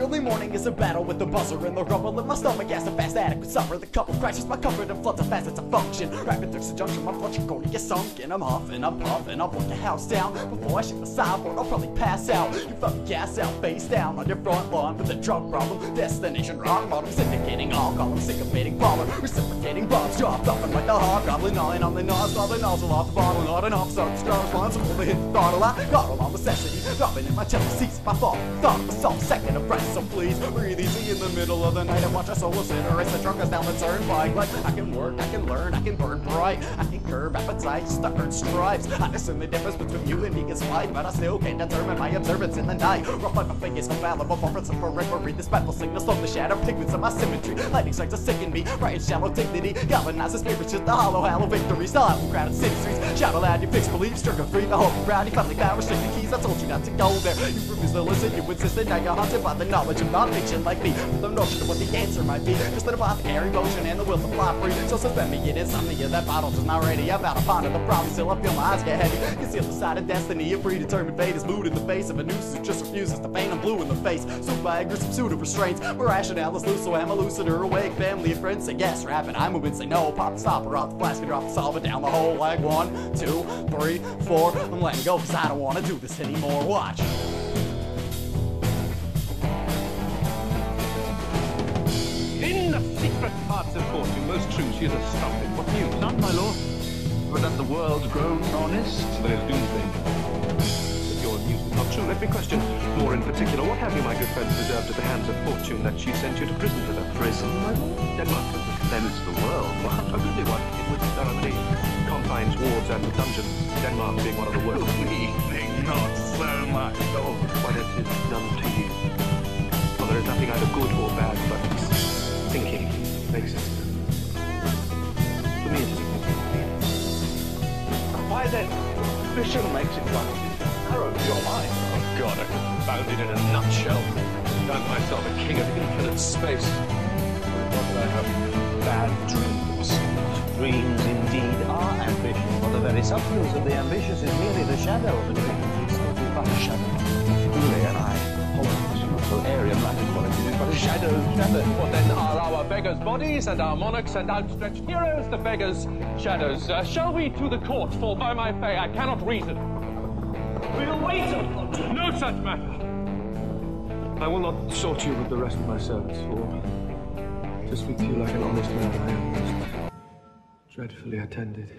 Early morning is a battle with the buzzer and the rumble in my stomach as a fast addict would suffer. The couple crashes my comfort and floods fast as a function. Rapid through junction, my blood sugar get sunk, and I'm huffing, I'm puffing, I'll work the house down. Before I shake the sideboard, I'll probably pass out. You fucking gas out, face down on your front lawn with a drug problem. Destination rock bottom, syndicating alcohol, I'm syncopating baller, reciprocating bombs, dropped off and like the hog goblin, gnawing on the nose, the nozzle off the bottle, not enough, so it's responsible to hit the throttle. I got all necessity, dropping in my chest, seats my fault. Thought of a second of breath, so please breathe easy in the middle of the night and watch a solo sinner race the drunkest down the turnpike. Like I can work, I can learn, I can burn bright, I can curb appetite, just to earn stripes. I discern the difference between you and me is light, but I still can't determine my observance in the night. Rough like my fingers, infallible, preference for periphery. The spectral signals from the shadow pigments of my symmetry. Lightning strikes to sicken me, right in shallow dignity. Galvanizes spirits, just the hollow, hollow victory. Style crowded city streets, shout aloud your fixed beliefs, trigger free. the you're proud, you finally found restricted keys. I told you not to go there. You refuse to listen, you insist, and now you're haunted by the knowledge of nonfiction like me. With the notion of what the answer might be. Just let a apothecary motion and the will to fly free. So suspend me, it is insomnia. That bottle's just not ready. I've out of the problem, still I feel my eyes get heavy. Conceal the side of destiny, a predetermined fate is mood in the face of a noose who just refuses to faint. I'm blue in the face, soothed by aggressive pseudo restraints. My rationale is loose, so I'm a or awake. Family and friends say yes, rapping. I'm moving, say no. Pop the stopper off the flask and drop the solvent down the hole like one, two, three, four. I'm letting go because I don't want to do this anymore. Watch. Secret parts of fortune, most true, she is astounding. What news? None, my lord. But that the world grown honest. But it's doomsday. If your news is not true, let me question. More in particular, what have you, my good friend, preserved at the hands of fortune that she sent you to prison to the Prison, my lord? Denmark. Then it's the world. What? In which there are confines, wards, and dungeons. Denmark being one of the worst. To me, it is. Why then? Vision makes it one. Narrows your mind. Oh, God, I found it in a nutshell. Found myself a king of infinite space. What I have? Bad dreams. Dreams indeed are ambition, for the very substance of the ambitious is merely the shadow of a dream. It's not a shadow. Quality is but a shadow. Shadow. What then are our beggars' bodies and our monarchs and outstretched heroes the beggars' shadows? Uh, shall we to the court? For by my fay I cannot reason. We'll wait upon. No such matter. I will not sort you with the rest of my servants, for to speak to you like an honest man, I am most dreadfully attended.